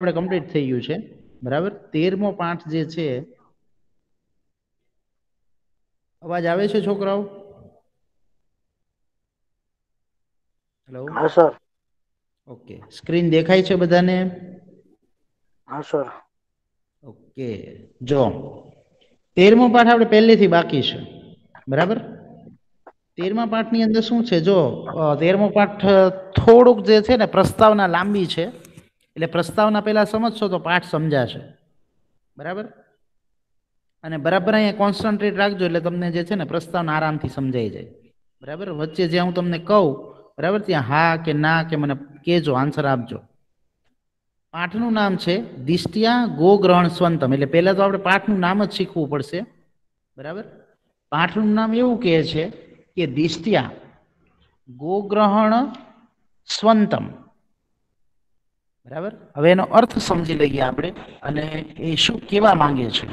આપણે કમ્પ્લીટ થઈ ગયું છે. બરાબર? તેરમો પાઠ જે છે અવાજ આવે છે છોકરાઓ? હેલો હા સર ઓકે સ્ક્રીન દેખાય છે બધાને? હા સર ઓકે જો તેરમો પાઠ આપણે પહેલેથી બાકી છે. બરાબર? તેરમા પાઠની અંદર શું છે? જો તેરમો પાઠ થોડુંક જે છે ને પ્રસ્તાવના લાંબી છે. એટલે પ્રસ્તાવના પહેલા સમજશો તો પાઠ સમજાશે. બરાબર? અને બરાબર અહીંયા કોન્સન્ટ્રેટ રાખજો એટલે તમને જે છે ને પ્રસ્તાવના આરામથી સમજાઈ જાય. બરાબર? વચ્ચે જ્યાં હું તમને કહું, બરાબર? ત્યાં હા કે ના કે મને કહેજો આન્સર આપજો. પાઠનું નામ છે દિષ્ટિયા ગોગ્રહણ સ્વંતમ એટલે પહેલાં તો આપણે પાઠનું નામ જ શીખવું પડશે. બરાબર? પાઠનું નામ એવું કહે છે કે દિષ્ટિયા ગોગ્રહણ સ્વંતમ બરાબર? હવે એનો અર્થ સમજી લઈએ આપણે અને એ શું કેવા માંગે છે?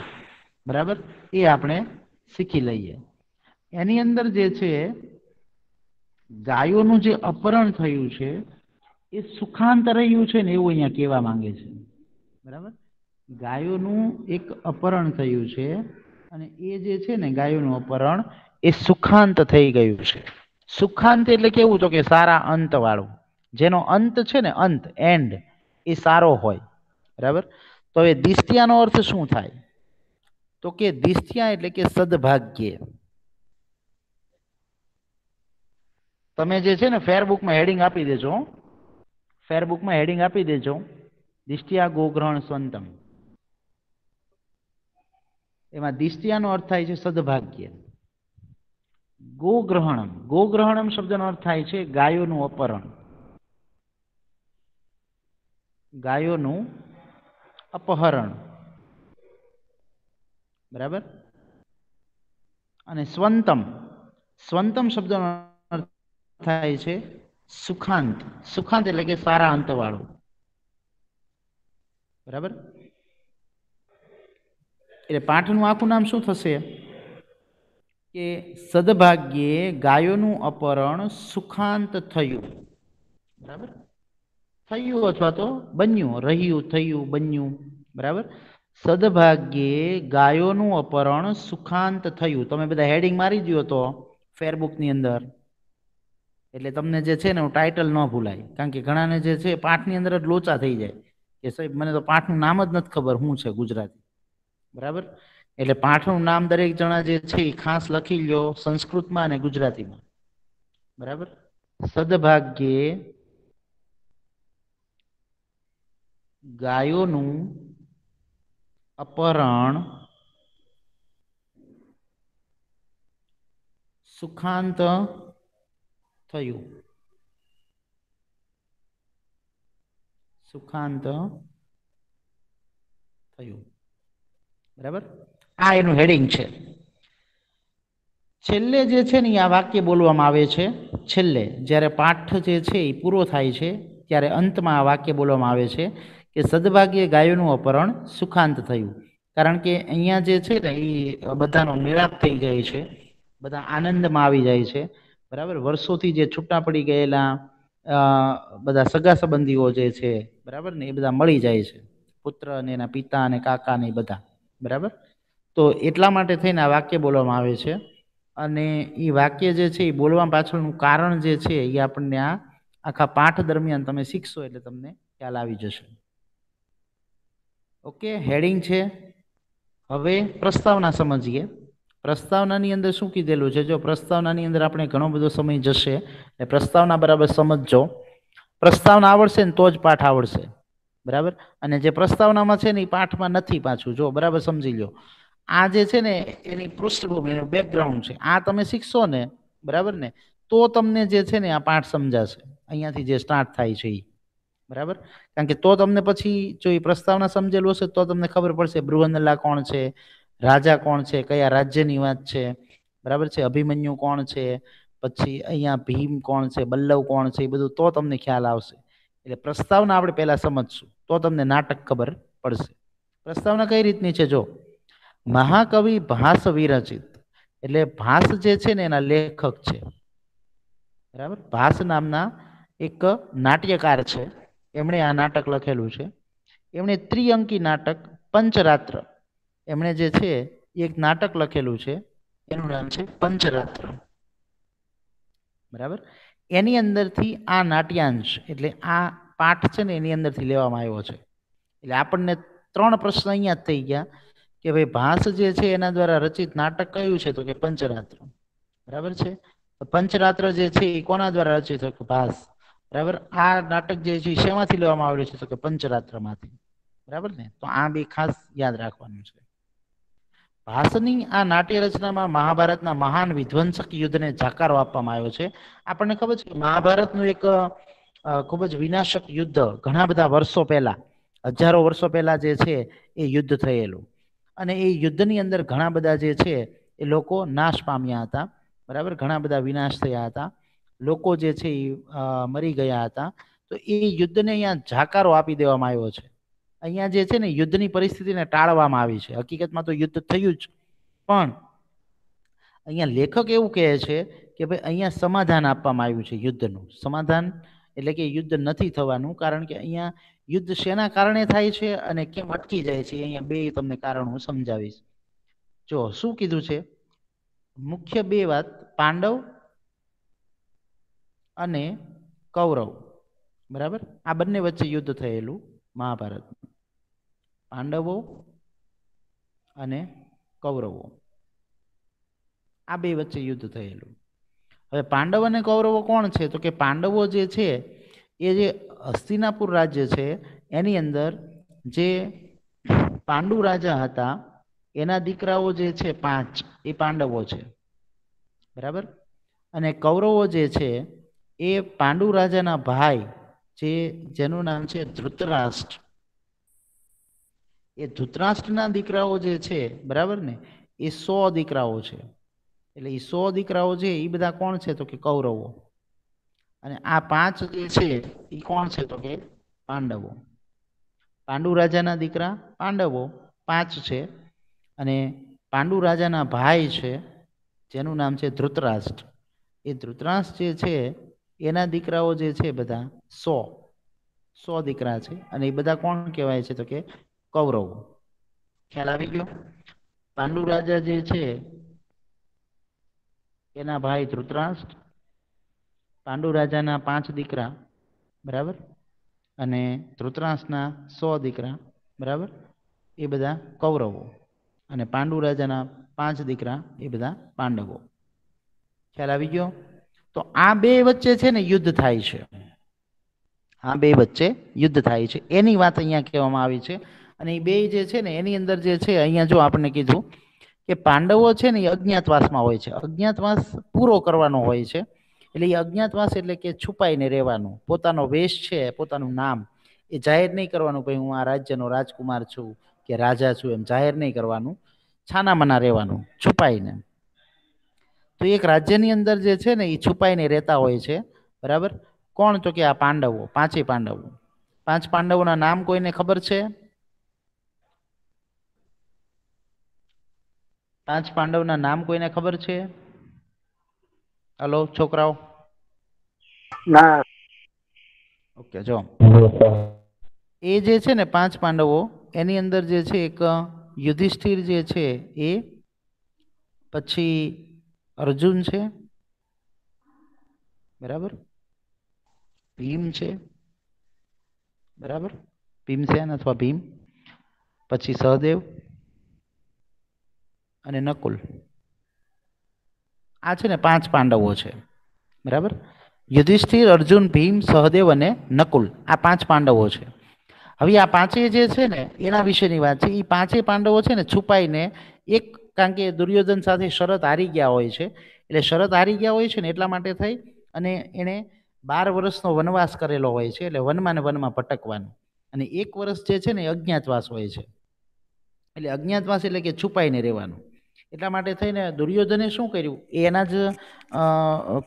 બરાબર? એ આપણે શીખી લઈએ. એની અંદર જે છે, ગાયોનું જે અપહરણ થયું છે, એ સુખાંત રહ્યું છે ને એવું અહીંયા કહેવા માંગે છે. બરાબર? ગાયોનું એક અપહરણ થયું છે અને એ જે છે ને ગાયોનું અપહરણ, એ સુખાંત થઈ ગયું છે. સુખાંત એટલે કેવું તો કે સારા અંત વાળું જેનો અંત છે ને અંત એન્ડ એ સારો હોય. બરાબર? તો હવે દિષ્ટિયાનો અર્થ શું થાય? તો કે દિષ્ટિયા એટલે કે સદભાગ્ય. તમે જે છે ને ફેરબુકમાં હેડિંગ આપી દેજો ફેરબુકમાં હેડિંગ આપી દેજો. દિષ્ટિયા ગોગ્રહણ સ્વંતમ એમાં દિષ્ટિયાનો અર્થ થાય છે સદભાગ્ય. ગોગ્રહણમ. ગોગ્રહણમ શબ્દનો અર્થ થાય છે ગાયોનું અપહરણ. ગાયોનું અપહરણ. બરાબર? અને સ્વંતમ. સ્વંતમ શબ્દનો અર્થ થાય છે સુખાંત. સુખાંત એટલે કે સારા અંતવાળું. બરાબર? એટલે પાઠનું આખું નામ શું થશે? કે સદભાગ્યે ગાયોનું અપહરણ સુખાંત થયું. બરાબર? થયું અથવા તો બન્યું, રહ્યું, થયું, બન્યું, બરાબર? સદભાગ્યે ગાયોનું અપહરણ સુખાંત થયું. તમે બધા હેડિંગ મારી દો તો, ફેરબુકની અંદર. એટલે તમને જે છે ને, હું ટાઇટલ ન ભૂલાય. કારણ કે ઘણાને જે છે, પાઠની અંદર જ લોચા થઈ જાય. કે સાહેબ, મને તો પાઠનું નામ જ નથી ખબર શું છે ગુજરાતી. બરાબર? એટલે પાઠનું નામ દરેક જણા જે છે એ ખાસ લખી લ્યો સંસ્કૃતમાં અને ગુજરાતીમાં. બરાબર? સદભાગ્યે ગાયોનું અપહરણ સુખાંત થયું. સુખાંત થયું. બરાબર? આ એનું હેડિંગ છે. છેલ્લે જે છે ને આ વાક્ય બોલવામાં આવે છે, છેલ્લે. જ્યારે પાઠ જે છે એ પૂરો થાય છે, ત્યારે અંતમાં આ વાક્ય બોલવામાં આવે છે કે સદભાગ્યે ગાયોનું અપહરણ સુખાંત થયું. કારણ કે અહીંયા જે છે ને એ બધાનો મેળાપ થઈ જાય છે. બધા આનંદમાં આવી જાય છે. બરાબર? વર્ષોથી જે છૂટા પડી ગયેલા બધા સગા સંબંધીઓ જે છે, બરાબર ને, એ બધા મળી જાય છે. પુત્ર અને એના પિતા અને કાકા ને બધા. બરાબર? તો એટલા માટે થઈને આ વાક્ય બોલવામાં આવે છે. અને એ વાક્ય જે છે એ બોલવા પાછળનું કારણ જે છે એ આપણને આ આખા પાઠ દરમિયાન તમે શીખશો એટલે તમને ખ્યાલ આવી જશે. ઓકે હેડિંગ છે. હવે પ્રસ્તાવના સમજીએ. પ્રસ્તાવનાની અંદર શું કીધેલું છે? જો પ્રસ્તાવનાની અંદર આપણે ઘણો બધો સમય જશે, એટલે પ્રસ્તાવના બરાબર સમજજો. પ્રસ્તાવના આવડશે ને તો જ પાઠ આવડશે. બરાબર? અને જે પ્રસ્તાવનામાં છે ને એ પાઠમાં નથી પાછું. જો, બરાબર સમજી લો આ જે છે ને, એની પૃષ્ઠભૂમિ બેકગ્રાઉન્ડ છે. આ તમે શીખશો ને, બરાબર ને, તો તમને જે છે ને આ પાઠ સમજાશે. અહીંયાથી જે સ્ટાર્ટ થાય છે એ બરાબર? કારણ કે તો તમને પછી જો એ પ્રસ્તાવના સમજેલું હશે, તો તમને ખબર પડશે બૃહનલા કોણ છે, રાજા કોણ છે, કયા રાજ્યની વાત છે, બરાબર છે? અભિમન્યુ કોણ છે, પછી અહીંયા ભીમ કોણ છે, બલ્લવ કોણ છે, એ બધું તો તમને ખ્યાલ આવશે. એટલે પ્રસ્તાવના આપણે પહેલા સમજશું, તો તમને નાટક ખબર પડશે. પ્રસ્તાવના કઈ રીતની છે જો? મહાકવિ ભાસ વિરચિત એટલે ભાસ જે છે ને એના લેખક છે. બરાબર? ભાસ નામના એક નાટ્યકાર છે. એમણે આ નાટક લખેલું છે. એમણે ત્રિઅંકી નાટક, પંચરાત્ર. એમણે જે છે, એક નાટક લખેલું છે. એનું નામ છે પંચરાત્ર. બરાબર? એની અંદરથી આ નાટ્યાંશ, એટલે આ પાઠ છે ને એની અંદરથી લેવામાં આવ્યો છે. એટલે આપણને ત્રણ પ્રશ્ન અહીંયા થઈ ગયા, કે ભાઈ ભાસ જે છે એના દ્વારા રચિત નાટક કયું છે? તો કે પંચરાત્ર. બરાબર છે? પંચરાત્ર જે છે એ કોના દ્વારા રચિત ભાષ બરાબર? આ નાટક જે છે, શેમાંથી લેવામાં આવેલું છે? તો કે પંચરાત્રમાંથી. બરાબર ને? તો આ બે ખાસ યાદ રાખવાનું છે. ભાસની આ નાટ્ય રચનામાં મહાભારતના મહાન વિધ્વંસક યુદ્ધને જાકારો આપવામાં આવ્યો છે. આપણને ખબર છે મહાભારતનું એક ખૂબ જ વિનાશક યુદ્ધ ઘણા બધા વર્ષો પહેલા, હજારો વર્ષો પહેલા જે છે, એ યુદ્ધ થયેલું. અને એ યુદ્ધની અંદર ઘણા બધા જે છે, એ લોકો નાશ પામ્યા હતા. બરાબર? ઘણા બધા વિનાશ થયા હતા. લોકો જે છે એ મરી ગયા હતા. તો એ યુદ્ધને અહીંયા જાકારો આપી દેવામાં આવ્યો છે. અહીંયા જે છે ને યુદ્ધની પરિસ્થિતિને ટાળવામાં આવી છે. હકીકતમાં તો યુદ્ધ થયું જ. પણ અહીંયા લેખક એવું કહે છે કે ભાઈ અહીંયા સમાધાન આપવામાં આવ્યું છે યુદ્ધનું. સમાધાન એટલે કે યુદ્ધ નથી થવાનું કારણ કે અહીંયા યુદ્ધ શેના કારણે થાય છે અને કેમ અટકી જાય છે અહીંયા બે તમને કારણ હું સમજાવીશ. જો શું કીધું છે? મુખ્ય બે વાત, પાંડવ અને કૌરવ. બરાબર? આ બંને વચ્ચે યુદ્ધ થયેલું મહાભારત. પાંડવો અને કૌરવો. આ બે વચ્ચે યુદ્ધ થયેલું. હવે પાંડવ અને કૌરવો કોણ છે? તો કે પાંડવો જે છે, એ જે હસ્તિનાપુર રાજ્ય છે, એની અંદર જે પાંડુ રાજા હતા, એના દીકરાઓ જે છે, પાંચ, એ પાંડવો છે. બરાબર? અને કૌરવો જે છે એ પાંડુ રાજાના ભાઈ, જે જેનું નામ છે ધૃતરાષ્ટ્ર. એ ધૃતરાષ્ટ્રના દીકરાઓ જે છે, બરાબર ને? એ સો દીકરાઓ છે. એટલે એ સો દીકરાઓ છે એ બધા કોણ છે? તો કે કૌરવો. અને આ પાંચ જે છે એ કોણ છે? તો કે પાંડવો. પાંડુ રાજાના દીકરા પાંડવો પાંચ છે. અને પાંડુ રાજાના ભાઈ છે, જેનું નામ છે ધૃતરાષ્ટ્ર. એ ધૃતરાષ્ટ્ર જે છે એના દીકરાઓ જે છે બધા સો સો દીકરા છે. અને એ બધા કોણ કહેવાય છે તો કે કૌરવો. ખ્યાલ આવી ગયો? પાંડુ રાજા જે છે, એના ભાઈ ધૃતરાષ્ટ્ર, પાંડુ રાજાના પાંચ દીકરા, બરાબર? અને ધૃતરાષ્ટ્રના સો દીકરા, બરાબર? એ બધા કૌરવો. અને પાંડુ રાજાના પાંચ દીકરા, એ બધા પાંડવો. ખ્યાલ આવી ગયો? તો આ બે વચ્ચે છે ને યુદ્ધ થાય છે. આ બે વચ્ચે યુદ્ધ થાય છે. એની વાત અહીંયા કહેવામાં આવી છે. અને એ બે જે છે ને, એની અંદર જે છે, અહીંયા જો આપણને કીધું કે પાંડવો છે ને એ અજ્ઞાતવાસમાં હોય છે. અજ્ઞાતવાસ પૂરો કરવાનો હોય છે. એટલે એ અજ્ઞાતવાસ એટલે કે છુપાઈને રહેવાનું. પોતાનો વેશ છે, પોતાનું નામ. એ જાહેર નહીં કરવાનું ભાઈ હું આ રાજ્યનો રાજકુમાર છું, કે રાજા છું, એમ જાહેર નહીં કરવાનું. છાનામાના રહેવાનું, છુપાઈને. તો એક રાજ્યની અંદર જે છે ને એ છુપાઈને રહેતા હોય છે. બરાબર? કોણ? તો કે આ પાંડવો પાંચે પાંડવો. પાંચ પાંડવોના નામ કોઈને ખબર છે? પાંચ પાંડવના નામ કોઈને ખબર છે? હલો છોકરાઓ. ના. ઓકે જો. એ જે છે ને પાંચ પાંડવો એની અંદર જે છે એક યુધિષ્ઠિર જે છે એ પછી અર્જુન છે. બરાબર? ભીમ છે. બરાબર? ભીમસેન અથવા ભીમ? પછી સહદેવ અને નકુલ. આ છે ને પાંચ પાંડવો છે. બરાબર? યુધિષ્ઠિર, અર્જુન, ભીમ, સહદેવ અને નકુલ. આ પાંચ પાંડવો છે. હવે આ પાંચે જે છે ને, એના વિશેની વાત છે. એ પાંચે પાંડવો છે ને છુપાઈને એક કારણ કે દુર્યોધન સાથે શરત હારી ગયા હોય છે. એટલે શરત હારી ગયા હોય છે ને એટલા માટે થઈ અને એણે બાર વર્ષનો વનવાસ કરેલો હોય છે. એટલે વનમાં ને વનમાં ભટકવાનું. અને એક વર્ષ જે છે ને અજ્ઞાતવાસ હોય છે. એટલે અજ્ઞાતવાસ એટલે કે છુપાઈને રહેવાનું. એટલા માટે થઈને દુર્યોધને શું કર્યું? એ એના જ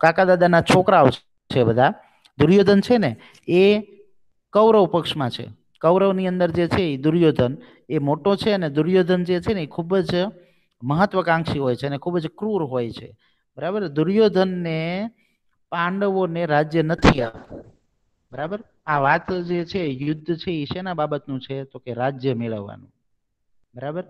કાકા દાદાના છોકરાઓ છે બધા. દુર્યોધન છે ને એ કૌરવ પક્ષમાં છે. કૌરવની અંદર જે છે એ દુર્યોધન. એ મોટો છે અને દુર્યોધન જે છે ને એ ખૂબ જ મહત્વકાંક્ષી હોય છે અને ખૂબ જ ક્રૂર હોય છે. બરાબર? દુર્યોધનને પાંડવોને રાજ્ય નથી આપવું બરાબર? આ વાત જે છે, યુદ્ધ છે એ શેના બાબતનું છે? તો કે રાજ્ય મેળવવાનું. બરાબર?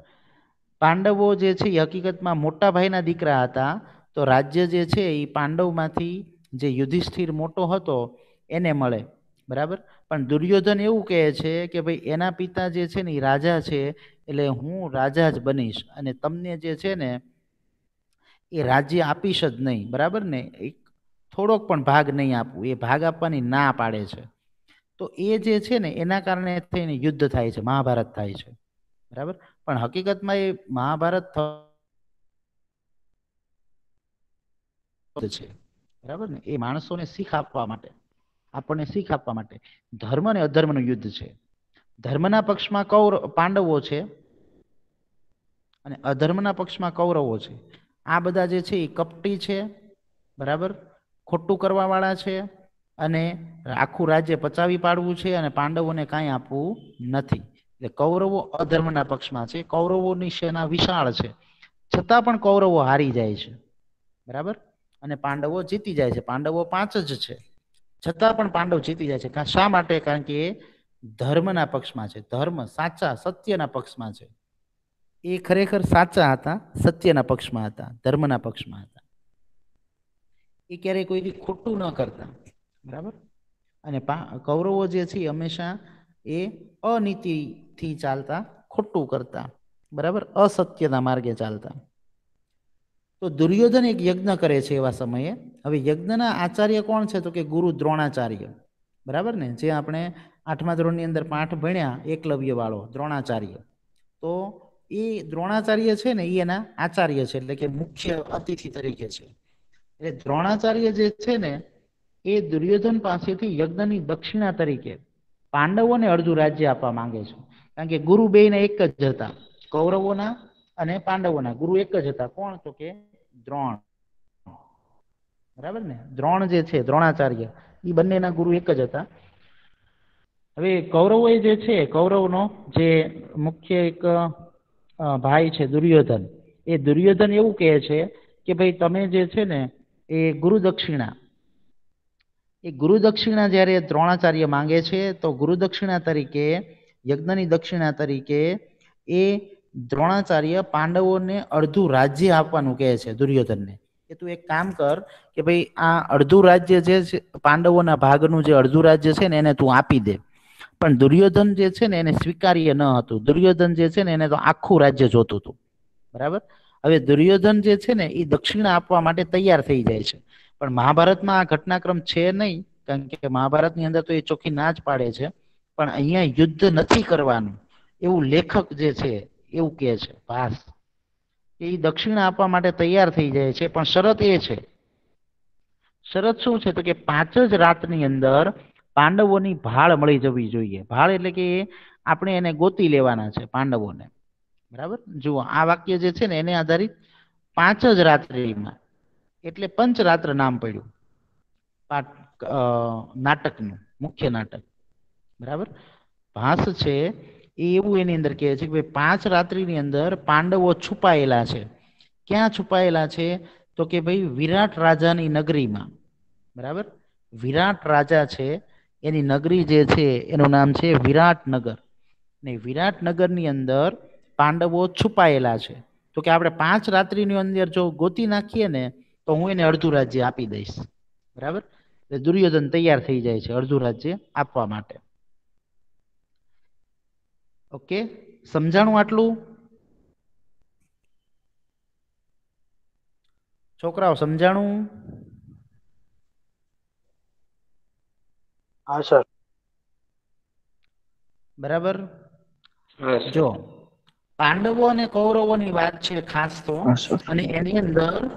પાંડવો જે છે એ હકીકતમાં મોટા ભાઈના દીકરા હતા. તો રાજ્ય જે છે એ પાંડવમાંથી જે યુધિષ્ઠિર મોટો હતો, એને મળે. બરાબર? પણ દુર્યોધન એવું કહે છે કે ભાઈ, એના પિતા જે છે ને એ રાજા છે. એટલે હું રાજા જ બનીશ અને તમને જે છે ને એ રાજ્ય આપીશ જ નહીં, બરાબર ને? એક થોડોક પણ ભાગ નહીં આપવું, એ ભાગ આપવાની ના પાડે છે. તો એ જે છે ને, એના કારણે થઈને યુદ્ધ થાય છે, મહાભારત થાય છે, બરાબર? પણ હકીકતમાં એ મહાભારત છે, બરાબર ને? એ માણસોને શીખ આપવા માટે, આપણને શીખ આપવા માટે. ધર્મ અને અધર્મનું યુદ્ધ છે. ધર્મના પક્ષમાં કૌર પાંડવો છે અને અધર્મના પક્ષમાં કૌરવો છે. આ બધા જે છે એ કપટી છે, બરાબર? ખોટું કરવાવાળા છે અને આખું રાજ્ય પચાવી પાડવું છે અને પાંડવોને કાંઈ આપવું નથી. એટલે કૌરવો અધર્મના પક્ષમાં છે. કૌરવોની સેના વિશાળ છે. છતાં પણ કૌરવો હારી જાય છે. બરાબર? અને પાંડવો જીતી જાય છે. પાંડવો પાંચ જ છે. છતાં પણ પાંડવ જીતી જાય છે. શા માટે? કારણ કે એ ધર્મના પક્ષમાં છે. ધર્મ સાચા સત્યના પક્ષમાં છે. એ ખરેખર સાચા હતા, સત્યના પક્ષમાં હતા, ધર્મના પક્ષમાં હતા. એ ક્યારેય કોઈથી ખોટું ન કરતા. બરાબર? અને કૌરવો જે છે હંમેશા એ અનીતિથી ચાલતા, ખોટું કરતા. બરાબર? અસત્યના માર્ગે ચાલતા. તો દુર્યોધન એક યજ્ઞ કરે છે એવા સમયે. હવે યજ્ઞના આચાર્ય કોણ છે? તો કે ગુરુ દ્રોણાચાર્ય. બરાબર ને? જે આપણે આઠમા ધોરણની અંદર પાઠ ભણ્યા એકલવ્ય વાળો દ્રોણાચાર્ય. તો એ દ્રોણાચાર્ય છે ને એ એના આચાર્ય છે, એટલે કે મુખ્ય અતિથિ તરીકે છે. એટલે દ્રોણાચાર્ય જે છે ને, એ દુર્યોધન પાસેથી યજ્ઞની દક્ષિણા તરીકે પાંડવોને અડધું રાજ્ય આપવા માંગે છે. કારણ કે ગુરુ બેયને એક જ હતા, કૌરવોના અને પાંડવોના. ગુરુ એક જ હતા. કોણ? તો કે દ્રોણ. બરાબર ને? દ્રોણ જે છે, દ્રોણાચાર્ય એ બંનેના ગુરુ એક જ હતા. હવે કૌરવો જે છે, કૌરવનો જે મુખ્ય એક ભાઈ છે દુર્યોધન. એ દુર્યોધન એવું કહે છે કે ભાઈ તમે જે છે ને એ ગુરુદક્ષિણા. એ ગુરુદક્ષિણા જ્યારે દ્રોણાચાર્ય માંગે છે, તો ગુરુદક્ષિણા તરીકે, યજ્ઞની દક્ષિણા તરીકે એ દ્રોણાચાર્ય પાંડવોને અડધું રાજ્ય આપવાનું કહે છે દુર્યોધનને. કે તું એક કામ કર કે ભાઈ આ અડધું રાજ્ય જે પાંડવોના ભાગનું જે અડધું રાજ્ય છે ને એને તું આપી દે. પણ દુર્યોધન જે છે ને એને સ્વીકાર્ય ન હતું. દુર્યોધન જે છે ને એને તો આખું રાજ્ય જોતું હતું. બરાબર? હવે દુર્યોધન જે છે ને એ દક્ષિણા આપવા માટે તૈયાર થઈ જાય છે. પણ મહાભારતમાં આ ઘટનાક્રમ છે નહીં, કારણ કે મહાભારતની અંદર તો એ ચોખ્ખી ના જ પાડે છે. પણ અહીંયા યુદ્ધ નથી કરવાનું. એવું લેખક જે છે, એવું કહે છે, ભાસ. એ દક્ષિણા આપવા માટે તૈયાર થઈ જાય છે, પણ શરત એ છે. શરત શું છે તો કે પાંચ જ રાતની અંદર પાંડવોની ભાળ મળી જવી જોઈએ. ભાળ એટલે કે આપણે એને ગોતી લેવાના છે પાંડવોને. બરાબર? જુઓ, આ વાક્ય જે છે ને એને આધારિત પાંચ જ રાત્રિમાં, એટલે પંચરાત્ર નામ પડ્યું. નાટકનું, મુખ્ય નાટક. બરાબર? ભાસ છે એ એવું એની અંદર કહે છે કે ભાઈ પાંચ રાત્રિની અંદર પાંડવો છુપાયેલા છે. ક્યાં છુપાયેલા છે? તો કે ભાઈ વિરાટ રાજાની નગરીમાં. બરાબર? વિરાટ રાજા છે એની નગરી જે છે, એનું નામ છે વિરાટનગર. ને વિરાટનગરની અંદર પાંડવો છુપાયેલા છે. તો કે આપણે પાંચ રાત્રિની અંદર જો ગોતી નાખીએ ને, તો હું એને અડધું રાજ્ય આપી દઈશ. બરાબર? એટલે દુર્યોધન તૈયાર થઈ જાય છે અડધું રાજ્ય આપવા માટે. ઓકે? સમજાણું આટલું? છોકરાઓ, સમજાણું? હા સર. બરાબર? જો પાંડવો અને કૌરવોની વાત છે ખાસ તો અને એની અંદર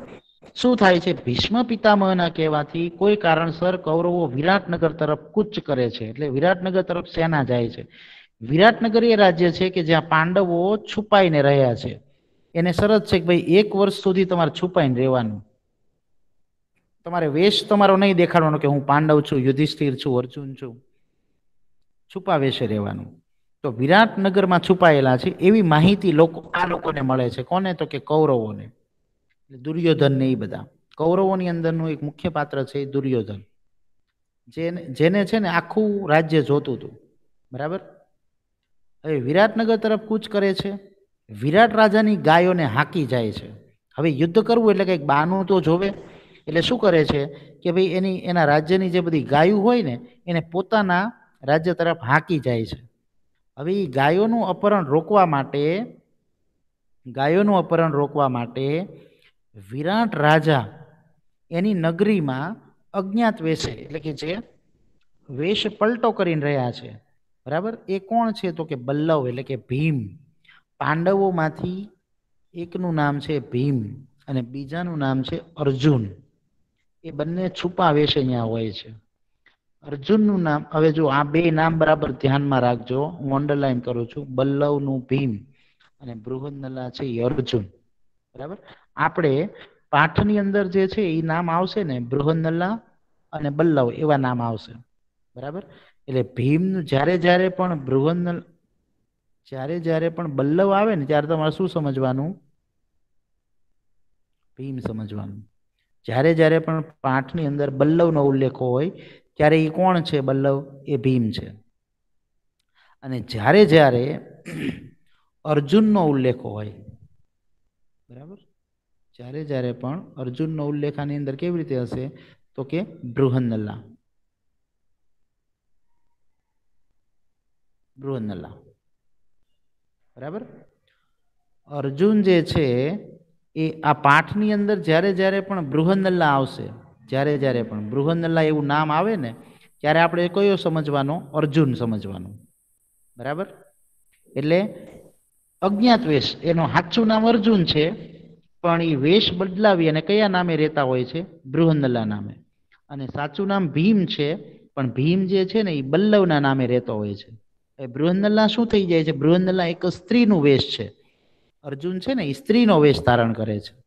શું થાય છે? ભીષ્મ પિતામહના કહેવાથી કોઈ કારણસર કૌરવો વિરાટનગર તરફ કૂચ કરે છે. એટલે વિરાટનગર તરફ સેના જાય છે? વિરાટનગર એ રાજ્ય છે કે જ્યાં પાંડવો છુપાઈને રહ્યા છે. એને શરત છે કે ભાઈ એક વર્ષ સુધી તમારે છુપાઈને રહેવાનું. તમારે વેશ તમારો નહીં દેખાડવાનો કે હું પાંડવ છું, યુધિષ્ઠિર છું, અર્જુન છું. છુપા વેશે રહેવાનું. તો વિરાટનગરમાં છુપાયેલા છે, એવી માહિતી લોકો આ લોકોને મળે છે. કોને? તો કે કૌરવોને. દુર્યોધન ને એ બધા. કૌરવોની અંદરનું એક મુખ્ય પાત્ર છે દુર્યોધન. જેને જેને છે ને આખું રાજ્ય જોતું હતું. બરાબર? હવે વિરાટનગર તરફ કૂચ કરે છે. વિરાટ રાજાની ગાયોને હાંકી જાય છે. હવે યુદ્ધ કરવું એટલે કંઈક બાનું તો જોવે. એટલે શું કરે છે કે ભાઈ એની, એના રાજ્યની જે બધી ગાયું હોય ને, એને પોતાના રાજ્ય તરફ હાંકી જાય છે. હવે એ ગાયોનું અપહરણ રોકવા માટે, ગાયોનું અપહરણ રોકવા માટે વિરાટ રાજા એની નગરીમાં અજ્ઞાત વેશે, એટલે કે જે વેશ પલટો કરીને રહ્યા છે. બરાબર? એ કોણ છે તો કે બલ્લવ, એટલે કે ભીમ. પાંડવોમાંથી એકનું નામ છે ભીમ અને બીજાનું નામ છે અર્જુન. એ બંને છુપા અહીંયા હોય છે. અર્જુનનું નામ, હવે જો આ બે નામ બરાબર ધ્યાનમાં રાખજો, હું અંડરલાઈન કરું છું, બલ્લવનું ભીમ અને બૃહદનલા છે એ અર્જુન. બરાબર? આપણે પાઠની અંદર જે છે એ નામ આવશે ને, બૃહદનલા અને બલ્લવ, એવા નામ આવશે. બરાબર? એટલે ભીમનું જ્યારે જ્યારે પણ બૃહદનલ, જ્યારે જ્યારે પણ બલ્લવ આવે ને, ત્યારે તમારે શું સમજવાનું? ભીમ સમજવાનું. જ્યારે જ્યારે પણ પાઠની અંદર બલ્લવનો ઉલ્લેખ હોય, ત્યારે એ કોણ છે બલ્લવ? એ ભીમ છે. અને જ્યારે જ્યારે અર્જુનનો ઉલ્લેખ હોય, બરાબર? જ્યારે જ્યારે પણ અર્જુનનો ઉલ્લેખ આની અંદર કેવી રીતે હશે? તો કે બૃહન્નલ્લા બૃહન્નલ્લા બરાબર? અર્જુન જે છે એ આ પાઠની અંદર જ્યારે જ્યારે પણ બૃહનલ્લા આવશે, જ્યારે જ્યારે પણ બૃહનલ્લા એવું નામ આવે ને, ત્યારે આપણે કયો સમજવાનો? અર્જુન સમજવાનો. બરાબર? એટલે અજ્ઞાત વેશ, એનું સાચું નામ અર્જુન છે, પણ એ વેશ બદલાવી અને કયા નામે રહેતા હોય છે? બૃહનલ્લા નામે. અને સાચું નામ ભીમ છે, પણ ભીમ જે છે ને, એ બલ્લવના નામે રહેતો હોય છે. એ બૃહન્નલા શું થઈ જાય છે? બૃહનલ્લા એક સ્ત્રીનું વેશ છે. અર્જુન છે ને એ સ્ત્રીનો વેશ ધારણ કરે છે.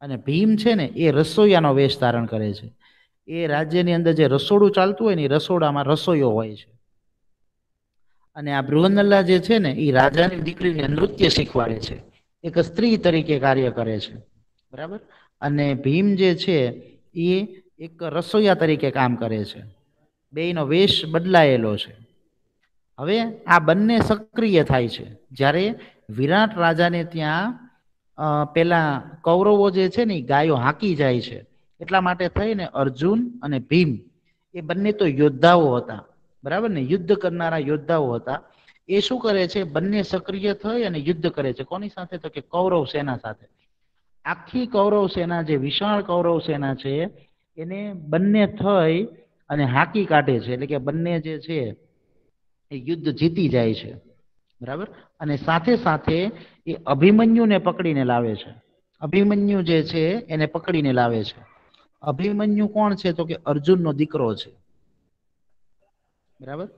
અને ભીમ છે ને એ રસોઈયાનો વેશ ધારણ કરે છે. એ રાજ્યની અંદર જે રસોડું ચાલતું હોય ને એ રસોડામાં રસોઈયો હોય છે. અને આ બૃહનલ્લા જે છે ને એ રાજાની દીકરીને નૃત્ય શીખવાડે છે. એક સ્ત્રી તરીકે કાર્ય કરે છે. બરાબર? અને ભીમ જે છે એ એક રસોઈયા તરીકે કામ કરે છે. બેયનો વેશ બદલાયેલો છે. હવે આ બંને સક્રિય થાય છે. જ્યારે વિરાટ રાજાને ત્યાં પેલા કૌરવો જે છે ને ગાયો હાંકી જાય છે. એટલા માટે થઈને અર્જુન અને ભીમ એ બંને તો યોદ્ધાઓ હતા. બરાબર ને? યુદ્ધ કરનારા યોદ્ધાઓ હતા. એ શું કરે છે? બંને સક્રિય થઈ અને યુદ્ધ કરે છે. કોની સાથે? તો કે કૌરવ સેના સાથે. આખી કૌરવ સેના જે વિશાળ કૌરવ સેના છે, એને બંને થઈ અને હાંકી કાઢે છે. એટલે કે બંને જે છે, એ યુદ્ધ જીતી જાય છે. બરાબર? અને સાથે સાથે એ અભિમન્યુને પકડીને લાવે છે. અભિમન્યુ જે છે, એને પકડીને લાવે છે. અભિમન્યુ કોણ છે? તો કે અર્જુનનો દીકરો છે. બરાબર?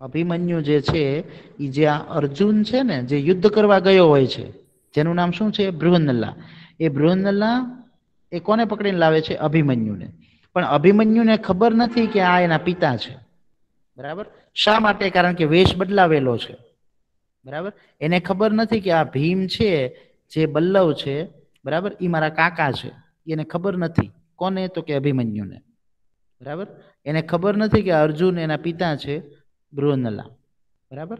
અભિમન્યુ જે છે એ જે આ અર્જુન છે ને, જે યુદ્ધ કરવા ગયો હોય છે, જેનું નામ શું છે? બૃહનલ્લા એ બૃહનલ્લા એ કોને પકડીને લાવે છે? અભિમન્યુને. પણ અભિમન્યુને ખબર નથી કે આ એના પિતા છે. બરાબર? શા માટે? કારણ કે વેશ બદલાવેલો છે. બરાબર? એને ખબર નથી કે આ ભીમ છે, જે બલ્લવ છે, બરાબર? એ મારા કાકા છે. એને ખબર નથી. કોને? તો કે અભિમન્યુને. બરાબર? એને ખબર નથી કે અર્જુન એના પિતા છે, બૃહનલા. બરાબર?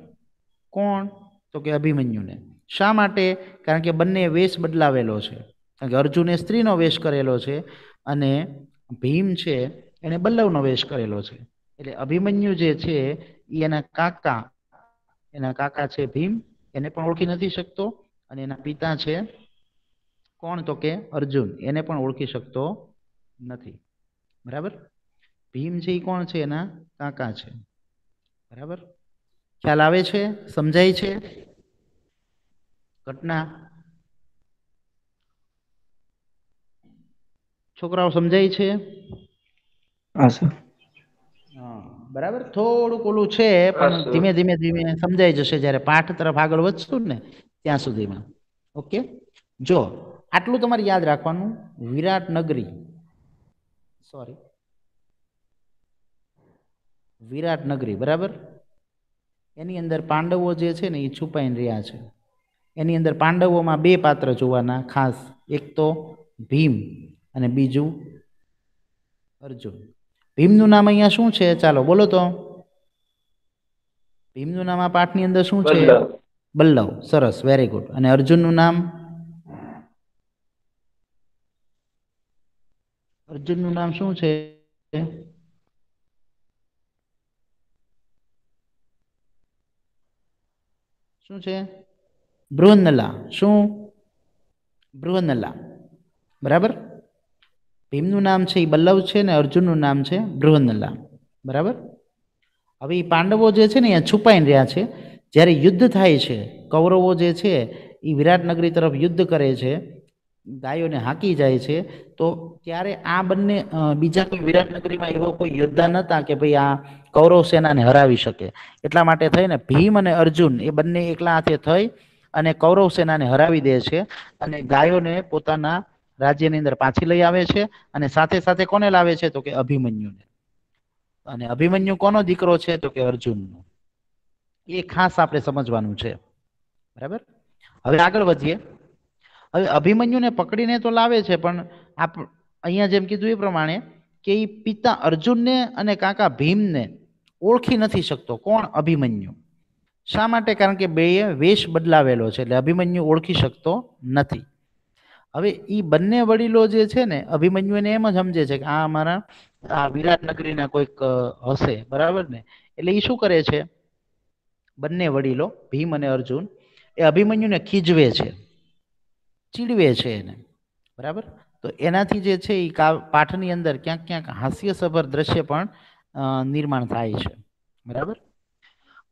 કોણ? તો કે અભિમન્યુને. શા માટે? કારણ કે બંને વેશ બદલાવેલો છે. કારણ કે અર્જુને સ્ત્રીનો વેશ કરેલો છે અને ભીમ છે, એને બલ્લવનો વેશ કરેલો છે. એટલે અભિમન્યુ જે છે એ એના કાકા એના કાકા છે ભીમ, એને પણ ઓળખી નથી શકતો અને એના પિતા છે કોણ તો કે અર્જુન, એને પણ ઓળખી શકતો નથી. બરાબર? ભીમ છે એ કોણ છે? એના કાકા છે. બરાબર? ખ્યાલ આવે છે? સમજાય છે? ઘટના? છોકરાઓ સમજાય છે? હા, સર. બરાબર? થોડુંક ઓલું છે પણ ધીમે ધીમે ધીમે સમજાઈ જશે જ્યારે પાઠ તરફ આગળ વધશું ને ત્યાં સુધીમાં. ઓકે? જો આટલું તમારે યાદ રાખવાનું. વિરાટ નગરી સોરી વિરાટ નગરી બરાબર? એની અંદર પાંડવો જે છે ને એ છુપાઈને રહ્યા છે. એની અંદર પાંડવોમાં બે પાત્ર જોવાના ખાસ એક તો ભીમ અને બીજું અર્જુન. ભીમનું નામ અહીંયા શું છે? ચાલો બોલો તો. ભીમનું નામ આ પાઠની અંદર શું છે? બલ્લવ. સરસ વેરી ગુડ અને અર્જુનનું નામ? અર્જુનનું નામ શું છે? શું છે? બૃહનલા શું? બૃહનલા બરાબર? ભીમનું નામ છે એ બલ્લવ છે ને અર્જુનનું નામ છે બૃહનલા બરાબર? હવે એ પાંડવો જે છે ને અહીંયા છુપાઈને રહ્યા છે, જ્યારે યુદ્ધ થાય છે, કૌરવો જે છે એ વિરાટનગરી તરફ યુદ્ધ કરે છે, ગાયોને હાંકી જાય છે, તો ત્યારે આ બંને બીજા કોઈ વિરાટનગરીમાં એવો કોઈ યોદ્ધા નહોતા કે ભાઈ આ કૌરવ સેનાને હરાવી શકે. એટલા માટે થઈને ભીમ અને અર્જુન એ બંને એકલા હાથે થઈ અને કૌરવ સેનાને હરાવી દે છે અને ગાયોને પોતાના રાજ્યની અંદર પાછી લઈ આવે છે અને સાથે સાથે કોને લાવે છે? તો કે અભિમન્યુને. અને અભિમન્યુ કોનો દીકરો છે? તો કે અર્જુનનો. એ ખાસ આપણે સમજવાનું છે. બરાબર? હવે આગળ વધીએ. હવે અભિમન્યુને પકડીને તો લાવે છે, પણ આપ અહીંયા જેમ કીધું એ પ્રમાણે કે એ પિતા અર્જુનને અને કાકા ભીમને ઓળખી નથી શકતો. કોણ? અભિમન્યુ. શા માટે? કારણ કે બેએ વેશ બદલાવેલો છે, એટલે અભિમન્યુ ઓળખી શકતો નથી. હવે એ બંને વડીલો જે છે ને અભિમન્યુને એમ જ સમજે છે કે આ અમારા આ વિરાટનગરીના કોઈક હશે, બરાબર ને? એટલે એ શું કરે છે? બંને વડીલો, ભીમ અને અર્જુન, એ અભિમન્યુને ખીજવે છે. ચીડવે છે એને, બરાબર? તો એનાથી જે છે એ પાઠની અંદર ક્યાંક ક્યાંક હાસ્યસભર દ્રશ્ય પણ નિર્માણ થાય છે, બરાબર?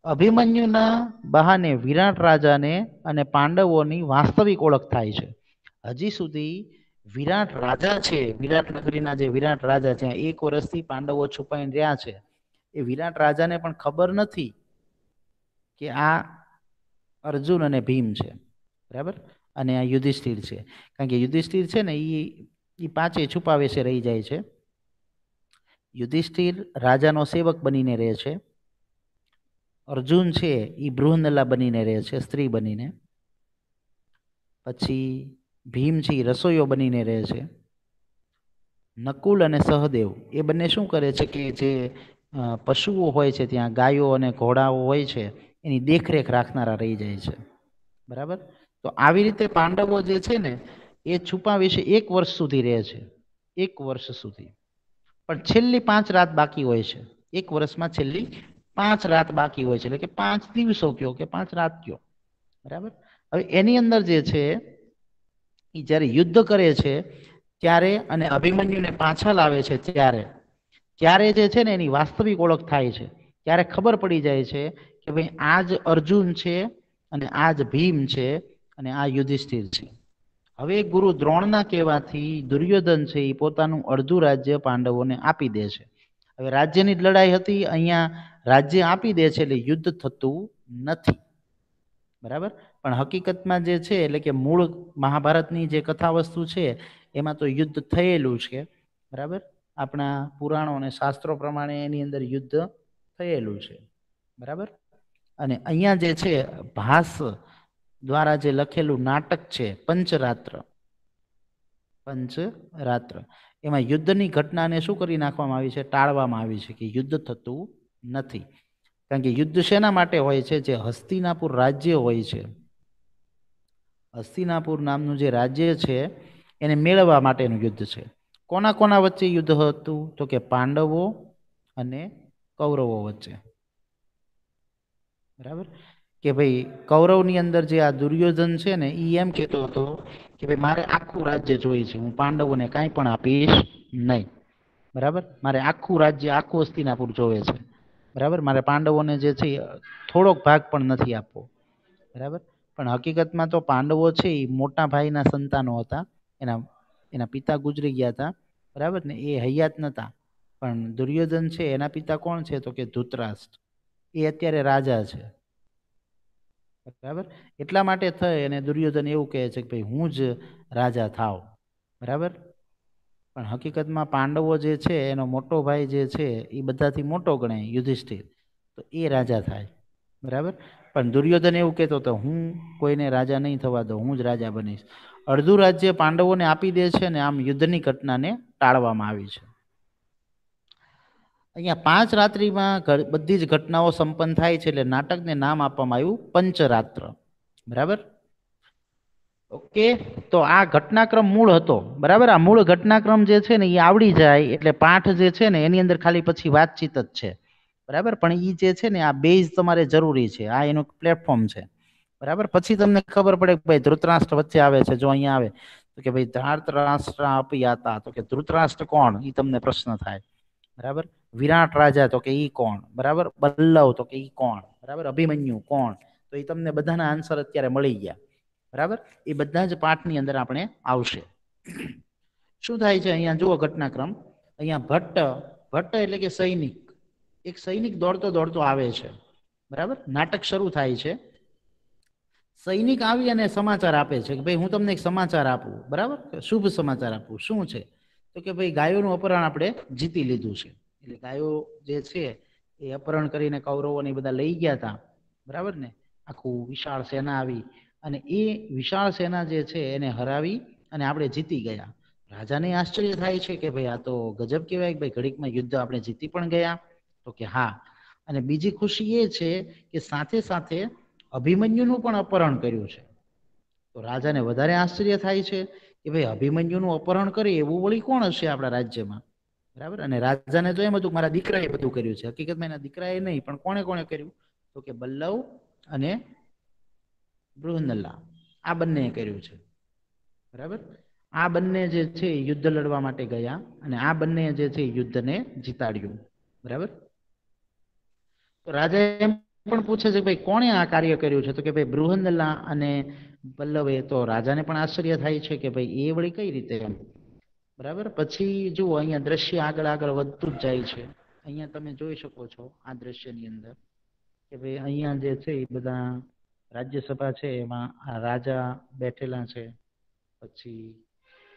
અભિમન્યુના બહાને વિરાટ રાજાને અને પાંડવોની વાસ્તવિક ઓળખ થાય છે. હજી સુધી વિરાટ રાજા છે, વિરાટ નગરીના જે વિરાટ રાજા છે એક વર્ષથી પાંડવો છુપાઈને રહ્યા છે. એ વિરાટ રાજાને પણ ખબર નથી કે આ અર્જુન અને ભીમ છે. બરાબર? અને આ યુધિષ્ઠિર છે. કારણ કે યુધિષ્ઠિર છે ને એ એ પાંચે છુપાવે છે, રહી જાય છે. યુધિષ્ઠિર રાજાનો સેવક બનીને રહે છે. અર્જુન છે એ બૃહનલા બનીને રહે છે, સ્ત્રી બનીને. પછી ભીમ છે રસોઈયો બનીને રહે છે. નકુલ અને સહદેવ, એ બંને શું કરે છે કે જે પશુઓ હોય છે ત્યાં, ગાયો અને ઘોડાઓ હોય છે, એની દેખરેખ રાખનારા રહી જાય છે. બરાબર? તો આવી રીતે પાંડવો જે છે ને, એ છુપા વિશે એક વર્ષ સુધી રહે છે. એક વર્ષ સુધી. પણ છેલ્લી પાંચ રાત બાકી હોય છે. એક વર્ષમાં છેલ્લી પાંચ રાત બાકી હોય છે. એટલે કે પાંચ દિવસો કયો કે પાંચ રાત કયો. બરાબર? હવે એની અંદર જે છે એ જ્યારે યુદ્ધ કરે છે, ત્યારે અને અભિમન્યુને પાછા લાવે છે ત્યારે ત્યારે જે છે ને એની વાસ્તવિક ઓળખ થાય છે. ત્યારે ખબર પડી જાય છે કે ભાઈ આ જ અર્જુન છે અને આ જ ભીમ છે અને આ યુધિષ્ઠિર છે. હવે ગુરુ દ્રોણના કહેવાથી દુર્યોધન છે એ પોતાનું અડધું રાજ્ય પાંડવોને આપી દે છે. હવે રાજ્યની જ લડાઈ હતી, અહીંયા રાજ્ય આપી દે છે એટલે યુદ્ધ થતું નથી. બરાબર? પણ હકીકતમાં જે છે, એટલે કે મૂળ મહાભારતની જે કથા વસ્તુ છે, એમાં તો યુદ્ધ થયેલું છે. બરાબર? આપણા પુરાણો અને શાસ્ત્રો પ્રમાણે એની અંદર યુદ્ધ થયેલું છે. બરાબર? અને અહીંયા જે છે, ભાસ દ્વારા જે લખેલું નાટક છે, પંચરાત્ર. પંચરાત્ર. એમાં યુદ્ધની ઘટનાને શું કરી નાખવામાં આવી છે? ટાળવામાં આવી છે કે યુદ્ધ થતું નથી. કારણ કે યુદ્ધ શેના માટે હોય છે? જે હસ્તિનાપુર રાજ્ય હોય છે. હસ્તિનાપુર નામનું જે રાજ્ય છે, એને મેળવવા માટેનું યુદ્ધ છે. કોના કોના વચ્ચે યુદ્ધ હતું? તો કે પાંડવો અને કૌરવો વચ્ચે. બરાબર? કે ભાઈ કૌરવની અંદર જે આ દુર્યોધન છે ને એ એમ કહેતો હતો કે ભાઈ મારે આખું રાજ્ય જોઈએ છે, હું પાંડવોને કાંઈ પણ આપીશ નહીં. બરાબર? મારે આખું રાજ્ય, આખું હસ્તિનાપુર જોવે છે. બરાબર? મારે પાંડવોને જે છે થોડોક ભાગ પણ નથી આપવો. બરાબર? પણ હકીકતમાં તો પાંડવો છે એ મોટા ભાઈના સંતાનો હતા. એના એના પિતા ગુજરી ગયા હતા. બરાબર ને? એ હયાત નહોતા પણ દુર્યોધન છે, એના પિતા કોણ છે? તો કે ધૃતરાષ્ટ્ર. એ અત્યારે રાજા છે. બરાબર? એટલા માટે થઈ અને દુર્યોધન એવું કહે છે કે ભાઈ, હું જ રાજા થાવ. બરાબર? પણ હકીકતમાં પાંડવો જે છે, એનો મોટો ભાઈ જે છે, એ બધાથી મોટો ગણાય યુધિષ્ઠિર. તો એ રાજા થાય. બરાબર? પણ દુર્યોધન એવું કહેતો હતો, હું કોઈને રાજા નહીં થવા દઉં, હું જ રાજા બનીશ. અડધું રાજ્ય પાંડવોને આપી દે છે ને આમ યુદ્ધની ઘટનાને ટાળવામાં આવી છે. અહીંયા પાંચ રાત્રિમાં બધી જ ઘટનાઓ સંપન્ન થાય છે એટલે નાટકને નામ આપવામાં આવ્યું પંચરાત્ર. બરાબર? ઓકે, તો આ ઘટનાક્રમ મૂળ હતો. બરાબર? આ મૂળ ઘટનાક્રમ જે છે ને એ આવડી જાય એટલે પાઠ જે છે ને એની અંદર ખાલી પછી વાતચીત જ છે. બરાબર? પણ એ જે છે ને, આ બેઝ તમારે જરૂરી છે. આ એનું પ્લેટફોર્મ છે. બરાબર? પછી તમને ખબર પડે કે ભાઈ ધૃતરાષ્ટ્ર વચ્ચે આવે છે, જો અહીંયા આવે, તો કે ભાઈ ધૃતરાષ્ટ્ર અપયાતા, તો કે ધૃતરાષ્ટ્ર કોણ? એ તમને પ્રશ્ન થાય. બરાબર? વિરાટ રાજા, તો કે ઈ કોણ? બરાબર? બલ્લવ, તો કે ઈ કોણ? બરાબર? અભિમન્યુ કોણ? તો એ તમને બધાના આન્સર અત્યારે મળી ગયા. બરાબર? એ બધા જ પાઠની અંદર આપણે આવશે. શું થાય છે? અહીંયા જુઓ ઘટનાક્રમ. અહીંયા ભટ્ટ ભટ્ટ એટલે કે સૈનિક. એક સૈનિક દોડતો દોડતો આવે છે. બરાબર? નાટક શરૂ થાય છે. સૈનિક આવી અને સમાચાર આપે છે કે ભાઈ હું તમને એક સમાચાર આપું. બરાબર? શુભ સમાચાર આપું. શું છે? તો કે ભાઈ ગાયોનું અપહરણ આપણે જીતી લીધું છે. એટલે ગાયો જે છે એ અપહરણ કરીને કૌરવોને બધા લઈ ગયા હતા બરાબર ને? આખું વિશાળ સેના આવી અને એ વિશાળ સેના જે છે એને હરાવી અને આપણે જીતી ગયા. રાજાને આશ્ચર્ય થાય છે કે ભાઈ આ તો ગજબ કહેવાય કે ભાઈ ઘડીકમાં યુદ્ધ આપણે જીતી પણ ગયા. તો કે હા. અને બીજી ખુશી એ છે કે સાથે સાથે અભિમન્યુનું પણ અપહરણ કર્યું છે. તો રાજાને વધારે આશ્ચર્ય થાય છે કે ભાઈ અભિમન્યુનું અપહરણ કરે એવું વળી કોણ હશે આપણા રાજ્યમાં? બરાબર? અને રાજાને તો એમ હતું મારા દીકરાએ બધું કર્યું છે. હકીકતમાં એના દીકરાએ નહીં, પણ કોણે કોણે કર્યું? તો કે બલ્લવ અને બૃહનલ્લા. આ બંને કર્યું છે. બરાબર? આ બંને જે છે યુદ્ધ લડવા માટે ગયા અને આ બંને જે છે યુદ્ધને જીતાડ્યું. બરાબર? રાજા એમ પણ પૂછે છે ભાઈ, કોણે આ કાર્ય કર્યું છે? તો કે ભાઈ બૃહનલા અને પલ્લવે તો રાજાને પણ આશ્ચર્ય થાય છે કે ભાઈ, એ વળી કઈ રીતે એમ? બરાબર? પછી જુઓ, અહીંયા દ્રશ્ય આગળ આગળ વધતું જ જાય છે. અહીંયા તમે જોઈ શકો છો આ દ્રશ્યની અંદર કે ભાઈ, અહીંયા જે છે એ બધા રાજ્યસભા છે, એમાં આ રાજા બેઠેલા છે. પછી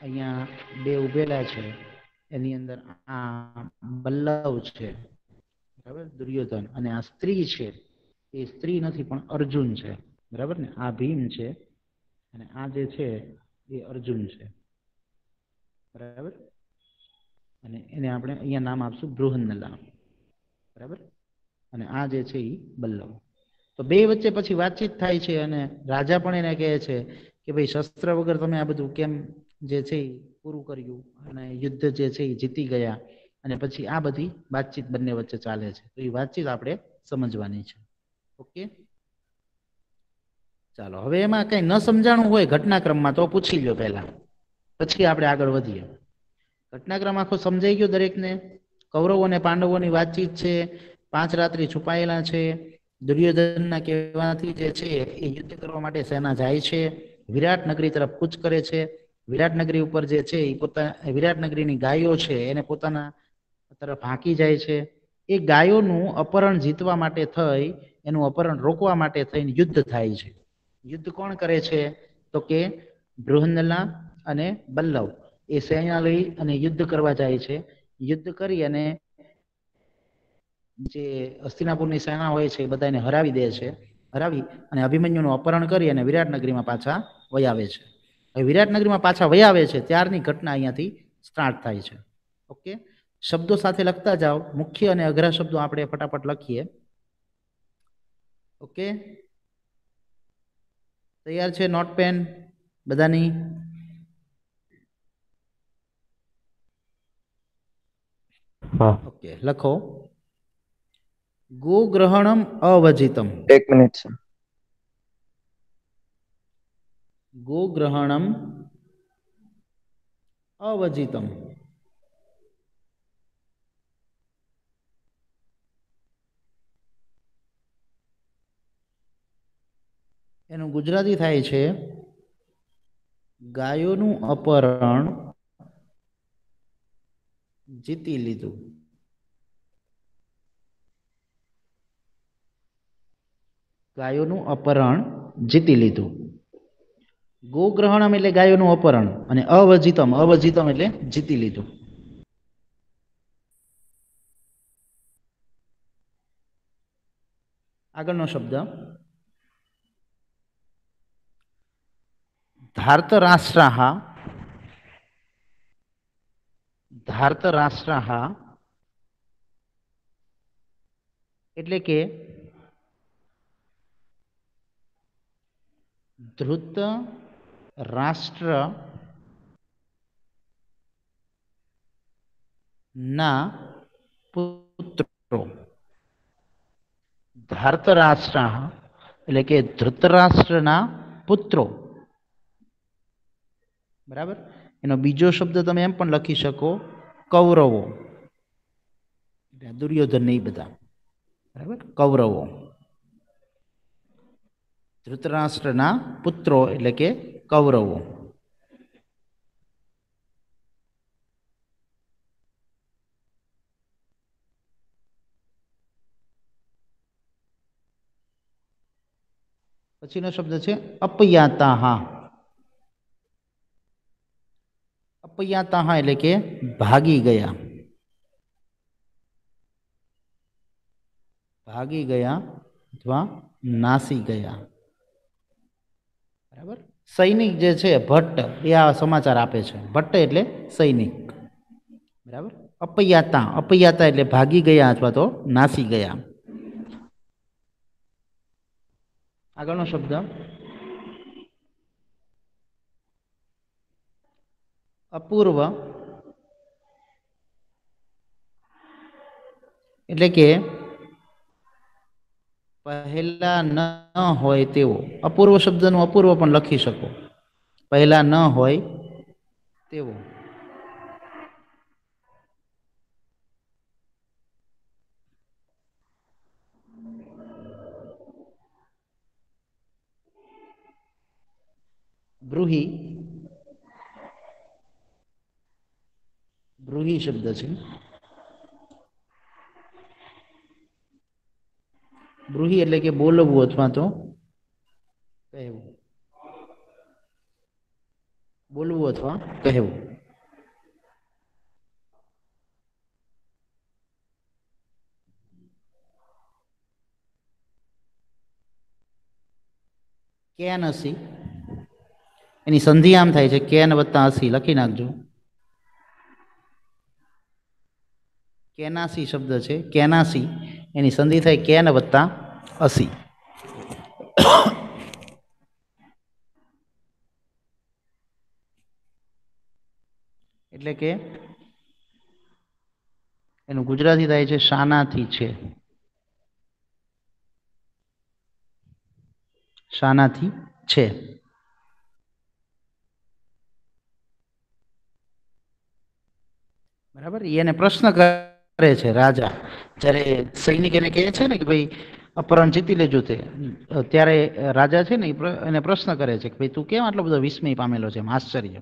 અહીંયા બે ઉભેલા છે. એની અંદર આ બલ્લવ છે. બરાબર? દુર્યોધન. અને આ સ્ત્રી છે, એ સ્ત્રી નથી, પણ અર્જુન છે. બરાબર ને? આ ભીમ છે, અને આ જે છે, એ અર્જુન છે. બરાબર? અને એને આપણે અહીંયા નામ આપશું બૃહન્નલા. બરાબર? અને આ જે છે એ બલ્લવ તો બે વચ્ચે પછી વાતચીત થાય છે, અને રાજા પણ એને કહે છે કે ભાઈ, શસ્ત્ર વગર તમે આ બધું કેમ જે છે એ પૂરું કર્યું? અને યુદ્ધ જે છે એ જીતી ગયા. અને પછી આ બધી વાતચીત બંને વચ્ચે ચાલે છે. તો એ વાતચીત આપણે સમજવાની છે. ઓકે? ચાલો, હવે એમાં કઈ ન સમજાણું હોય ઘટનાક્રમમાં તો પૂછી લો પહેલા. પછી આપણે આગળ વધીએ. ઘટનાક્રમ આખો સમજાઈ ગયો દરેકને? કૌરવો અને પાંડવોની વાતચીત છે, પાંચ રાત્રિ છુપાયેલા છે, દુર્યોધનના કહેવાથી જે છે એ યુદ્ધ કરવા માટે સેના જાય છે, વિરાટ નગરી તરફ કૂચ કરે છે વિરાટનગરી ઉપર જે છે એ પોતા વિરાટનગરીની ગાયો છે, એને પોતાના તરફ હાંકી જાય છે. એ ગાયોનું અપહરણ જીતવા માટે થઈ, એનું અપહરણ રોકવા માટે થઈને યુદ્ધ થાય છે. યુદ્ધ કોણ કરે છે? તો કે બૃહનલા અને બલ્લવ. એ સેના લઈ અને યુદ્ધ કરવા જાય છે. યુદ્ધ કરી અને જે હસ્તિનાપુરની સેના હોય છે બધાને હરાવી દે છે. હરાવી અને અભિમન્યુનું અપહરણ કરી અને વિરાટનગરીમાં પાછા વયાવે છે. હવે વિરાટ પાછા વયાવે છે, ત્યારની ઘટના અહીંયાથી સ્ટાર્ટ થાય છે. ઓકે શબ્દો સાથે લખતા જાઓ. મુખ્ય અને અઘરા શબ્દો આપણે ફટાફટ લખીએ. ઓકે? તૈયાર છે નોટ પેન? બધાની? ઓકે લખો. ગોગ્રહણમ અવજિતમ. એક મિનિટ ગોગ્રહણમ અવજિતમ. એનું ગુજરાતી થાય છે, ગાયોનું અપહરણ જીતી લીધું. ગાયોનું અપહરણ જીતી લીધું. ગોગ્રહણમ એટલે ગાયોનું અપહરણ અને અવજીતમ અવજીતમ એટલે જીતી લીધું. આગળનો શબ્દ. ધાર્તરાષ્ટ્રાહ ધાર્તરાષ્ટ્રાહ એટલે કે ધૃત રાષ્ટ્ર ના પુત્રો ધાર્તરાષ્ટ્ર એટલે કે ધૃતરાષ્ટ્રના પુત્રો બરાબર? એનો બીજો શબ્દ તમે એમ પણ લખી શકો, કૌરવો. દુર્યોધન નહીં બધા. બરાબર? કૌરવો. ધૃતરાષ્ટ્રના પુત્રો એટલે કે કૌરવો. પછીનો શબ્દ છે અપયાતા અપયાતા એટલે કે ભાગી ગયા ભાગી ગયા અથવા નાસી ગયા બરાબર સૈનિક જે છે ભટ્ટ એ આ સમાચાર આપે છે. ભટ્ટ એટલે સૈનિક. બરાબર? અપયાતા. અપયાતા એટલે ભાગી ગયા અથવા તો નાસી ગયા આગળનો શબ્દ. અપૂર્વ. એટલે કે પહેલા ન હોય તેવો અપૂર્વ શબ્દનું અપૂર્વ પણ લખી શકો. પહેલા ન હોય તેવો બ્રુહી બ્રુહી શબ્દ છે. બ્રુહી એટલે કે બોલવું અથવા તો કહેવું. બોલવું અથવા કહેવું. કેન હસી એની સંધિ આમ થાય છે, કેન વત્તા અસી. લખી નાખજો. કેનાસી શબ્દ છે, કેનાસી. એની સંધિ થાય કેન વત્તા અસી. એટલે કે એનું ગુજરાતી થાય છે, શાનાથી છે. શાનાથી છે. બરાબર? એને પ્રશ્ન કરે છે, રાજા. જ્યારે સૈનિક એને કહે છે ને કે ભાઈ, અપહરણ જીતી લેજો તે. ત્યારે રાજા છે ને એને પ્રશ્ન કરે છે કે ભાઈ, તું કેમ આટલો બધો વિસ્મય પામેલો છે? એમ આશ્ચર્ય.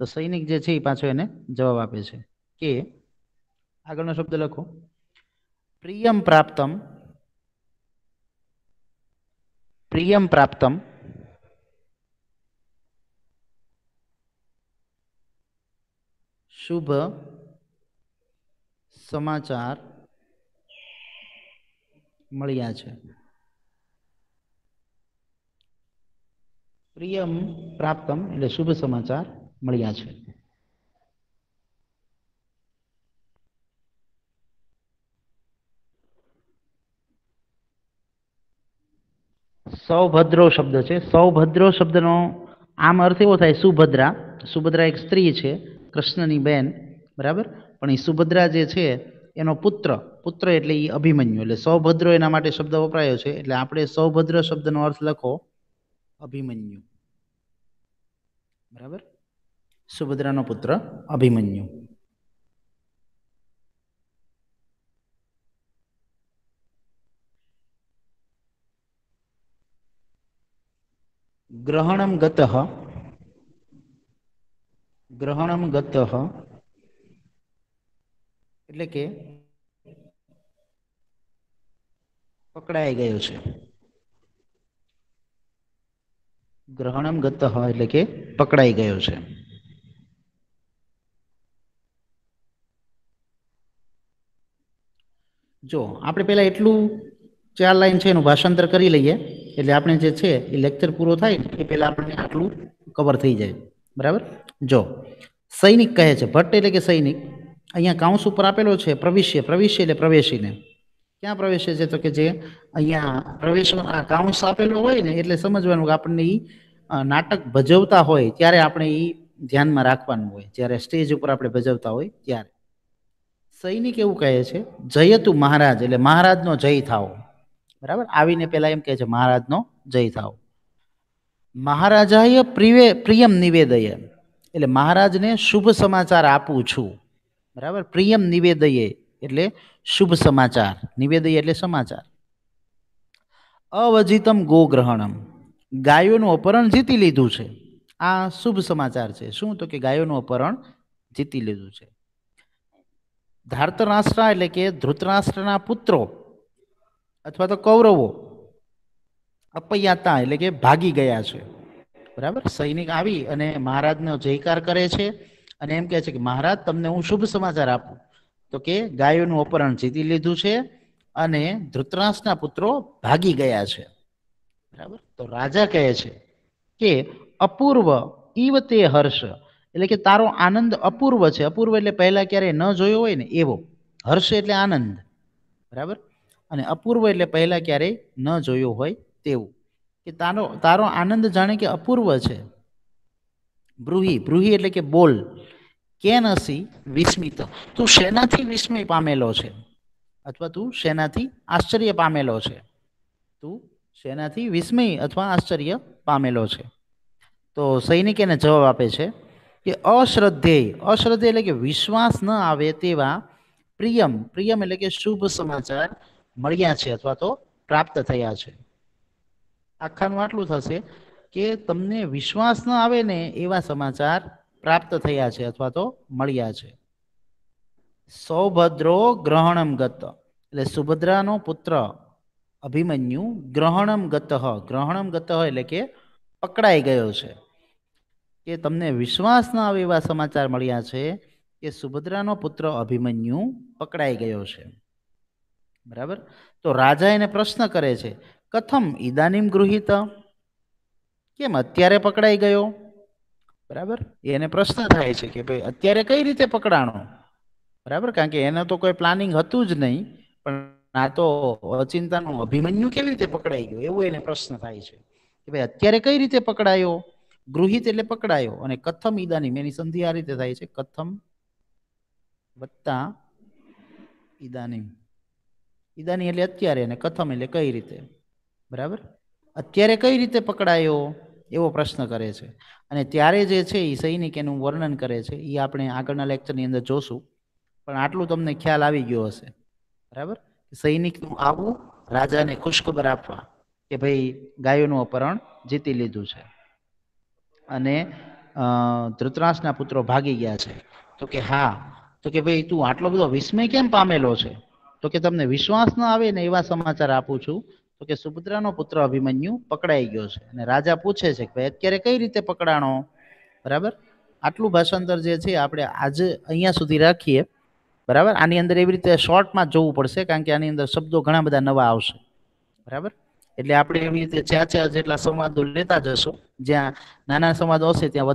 તો સૈનિક જે છે એ પાછો એને જવાબ આપે છે કે, આગળનો શબ્દ લખો. પ્રિયમ પ્રાપ્તમ પ્રિયમ પ્રાપ્તમ, શુભ સમાચાર મળ્યા છે. પ્રિયમ પ્રાપ્તમ એટલે શુભ સમાચાર મળ્યા છે. સૌભદ્રો શબ્દ છે. સૌભદ્રો શબ્દનો આમ અર્થ એવો થાય, સુભદ્રા. સુભદ્રા એક સ્ત્રી છે, કૃષ્ણની બેન. બરાબર? પણ એ સુભદ્રા જે છે, એનો પુત્ર પુત્ર એટલે એ અભિમન્યુ. એટલે સૌભદ્ર એના માટે શબ્દ વપરાયો છે, એટલે આપણે સૌભદ્ર શબ્દનો અર્થ લખો, અભિમન્યુ. બરાબર? સુભદ્રાનો પુત્ર, અભિમન્યુ. ગ્રહણમ ગત, ગ્રહણમ ગતઃ એટલે કે પકડાઈ ગયો છે. ગ્રહણમ ગતઃ એટલે કે પકડાઈ ગયો છે. જો, આપણે પહેલા એટલું ચાર લાઈન છે એનું ભાષાંતર કરી લઈએ. એટલે આપણે જે છે એ લેક્ચર પૂરો થાય એ પહેલા આપણને આટલું કવર થઈ જાય. બરાબર? જો, સૈનિક કહે છે, ભટ્ટ એટલે કે સૈનિક. અહીંયા કાઉન્સ ઉપર આપેલો છે પ્રવિષ્ય પ્રવિશ્ય એટલે પ્રવેશીને. ક્યાં પ્રવેશે છે તો કે જે અહીંયા પ્રવેશ કાઉન્સ આપેલો હોય ને, એટલે સમજવાનું કે આપણને એ નાટક ભજવતા હોય ત્યારે આપણે એ ધ્યાનમાં રાખવાનું હોય. જ્યારે સ્ટેજ ઉપર આપણે ભજવતા હોય ત્યારે. સૈનિક એવું કહે છે, જયતુ મહારાજ, એટલે મહારાજનો જય થાવ બરાબર? આવીને પેલા એમ કહે છે, મહારાજનો જય થાવ મહારાજાએ પ્રિવે, પ્રિયમ નિવેદય એટલે મહારાજને શુભ સમાચાર આપું છું. બરાબર? પ્રિયમ નિવેદયે, એટલે શુભ સમાચાર. નિવેદય એટલે સમાચાર. અવજિતમ ગોગ્રહણમ. ગાયોનું અપહરણ જીતી લીધું છે. આ શુભ સમાચાર છે. શું? તો કે ગાયોનું અપહરણ જીતી લીધું છે. ધાર્તરાષ્ટ્ર એટલે કે ધૃતરાષ્ટ્રના પુત્રો અથવા તો કૌરવો અપયાતા એટલે કે ભાગી ગયા છે. બરાબર? સૈનિક આવી અને મહારાજનો જયકાર કરે છે. અને એમ કહે છે કે, મહારાજ, તમને હું શુભ સમાચાર આપું. તો કે, ગાયોનું અપહરણ જીતી લીધું છે અને ધૃતરાષ્ટ્રના પુત્રો ભાગી ગયા છે. બરાબર? તો રાજા કહે છે કે, અપૂર્વ ઈવ તે હર્ષ. એટલે કે, તારો આનંદ અપૂર્વ છે. અપૂર્વ એટલે પહેલા ક્યારેય ન જોયો હોય ને, એવો. હર્ષ એટલે આનંદ. બરાબર? અને અપૂર્વ એટલે પહેલા ક્યારેય ન જોયો હોય તેવું. કે તારો તારો આનંદ જાણે કે અપૂર્વ છે. બ્રુહી બ્રુહી એટલે કે બોલ. કેન અસી વિસ્મિત? તું શેનાથી વિસ્મય પામેલો છે? અથવા તું શેનાથી આશ્ચર્ય પામેલો છે? તું શેનાથી વિસ્મય અથવા આશ્ચર્ય પામેલો છે? તો સૈનિક એને જવાબ આપે છે કે અશ્રદ્ધેય. અશ્રદ્ધેય એટલે કે વિશ્વાસ ન આવે તેવા પ્રિયમ. પ્રિયમ એટલે કે શુભ સમાચાર મળ્યા છે અથવા તો પ્રાપ્ત થયા છે. આખાનું આટલું થશે કે તમને વિશ્વાસ ન આવે ને એવા સમાચાર પ્રાપ્ત થયા છે અથવા તો મળ્યા છે. સૌભદ્રો ગ્રહણમ ગત. એટલે સુભદ્રાનો પુત્ર અભિમન્યુ ગ્રહણમ ગત. ગ્રહણમ ગત એટલે કે પકડાઈ ગયો છે. કે તમને વિશ્વાસ ના આવે એવા સમાચાર મળ્યા છે કે સુભદ્રાનો પુત્ર અભિમન્યુ પકડાઈ ગયો છે. બરાબર? તો રાજા એને પ્રશ્ન કરે છે, કથમ ઈદાનીમ ગૃહિત? કેમ અત્યારે પકડાઈ ગયો? બરાબર? એને પ્રશ્ન થાય છે કે ભાઈ અત્યારે કઈ રીતે પકડાણો? બરાબર? કારણ કે એને તો કોઈ પ્લાનિંગ હતું જ નહીં, પણ આ તો અચિંતાનું અભિમન્યુ કેવી રીતે પકડાઈ ગયો? એવું એને પ્રશ્ન થાય છે. કે ભાઈ અત્યારે કઈ રીતે પકડાયો? ગૃહિત એટલે પકડાયો. અને કથમ ઈદાનીમ, એની સંધિ આ રીતે થાય છે. કથમ વત્તા ઈદાનીમ. ઈદાની એટલે અત્યારે અને કથમ એટલે કઈ રીતે? બરાબર? અત્યારે કઈ રીતે પકડાયો? એવો પ્રશ્ન કરે છે. અને ત્યારે જે છે એ સૈનિક એનું વર્ણન કરે છે. એ આપણે આગળના લેક્ચરની અંદર જોશું. પણ આટલું તમને ખ્યાલ આવી ગયો હશે. બરાબર? સૈનિકનું આવવું રાજાને ખુશખબર આપવા કે ભાઈ ગાયોનું અપહરણ જીતી લીધું છે. અને ધૃતરાશના પુત્રો ભાગી ગયા છે. તો કે હા, તો કે ભાઈ તું આટલો બધો વિસ્મય કેમ પામેલો છે? તો કે તમને વિશ્વાસ ન આવે ને એવા સમાચાર આપું છું કે સુભદ્રાનો પુત્ર અભિમન્યુ પકડાઈ ગયો છે. અને રાજા પૂછે છે કે અત્યારે કઈ રીતે પકડાણો? બરાબર? આટલું ભાષાંતર જે છે આપણે આજે અહીંયા સુધી રાખીએ. બરાબર? આની અંદર એવી રીતે શોર્ટમાં જોવું પડશે, કારણ કે આની અંદર શબ્દો ઘણા બધા નવા આવશે. બરાબર? એટલે આપણે એવી રીતે જ્યાં જ્યાં જેટલા સંવાદો લેતા જશું, જ્યાં નાના સંવાદો હશે ત્યાં વધારે